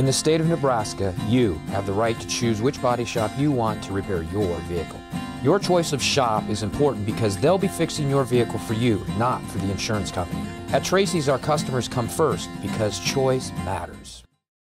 In the state of Nebraska, you have the right to choose which body shop you want to repair your vehicle. Your choice of shop is important because they'll be fixing your vehicle for you, not for the insurance company. At Tracy's, our customers come first because choice matters.